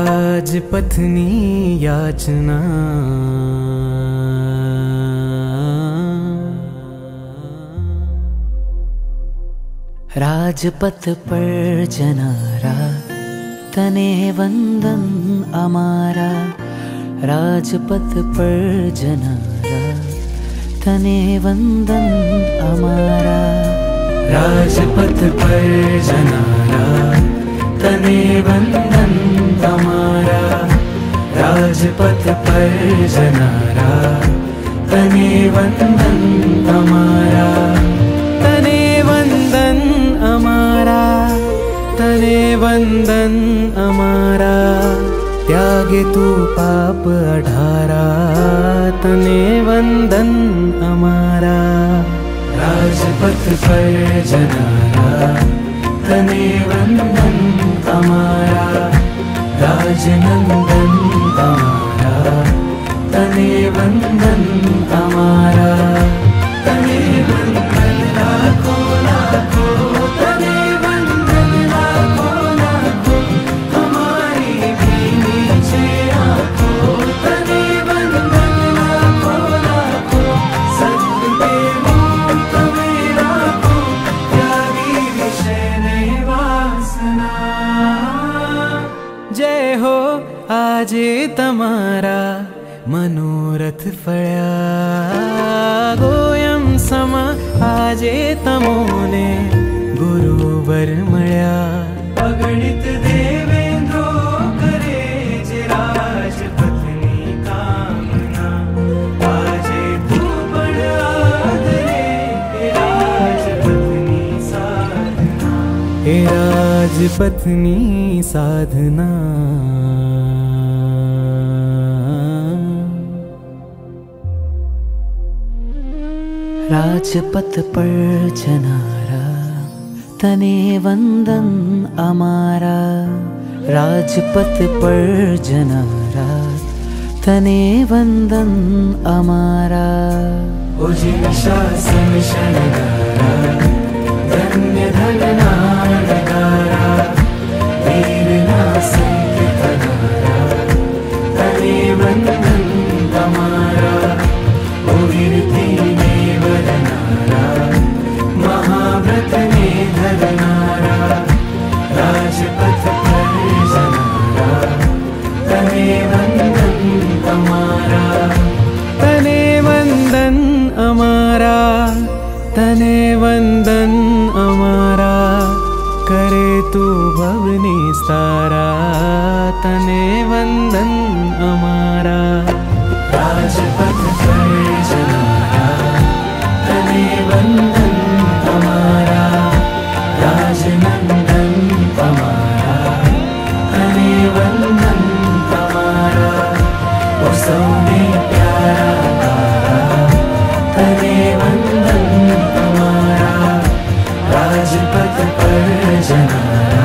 राज पत्नी याचना। राजपथ पर जनारा तने वंदन अमारा। राजपथ पर जनारा तने वंदन अमारा। राजपथ पर जनारा तने वंदन राजपथ पर जनारा, तने वंदन हमारा तने वंदन हमारा तने वंदन हमारा त्यागे तू पाप अठारा तने वंदन हमारा राजपथ पर जनारा, तने वंदन हमारा राजनन्दनी तमारा तने वन्दन तमारा तने अमारा આજે તમારા મનોરથ ફળ્યા ગોયમ સમ આજે તમોને ગુરુવર મળ્યા અગણિત દેવેન્દ્રો કરે છે રાજપથની કામના આજે તું પણ આદરે એ રાજપથની સાધના એ રાજપથની સાધના राजपथ पर जनरा तने वंदन अमारा। राजपथ पर जनारा तने वंदन अमारा। तने वंदन अमारा, करे तू भवनी सारा। तने वंदन अमारा। राजपथ करे जनारा, तने वंदन अमारा। राजनंदन अमारा, तने वंदन अमारा। ओ पर